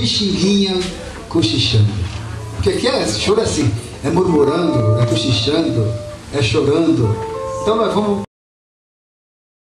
pixinguinha cochichando. O que, que é? Choro assim, é murmurando, é cochichando, é chorando. Então nós vamos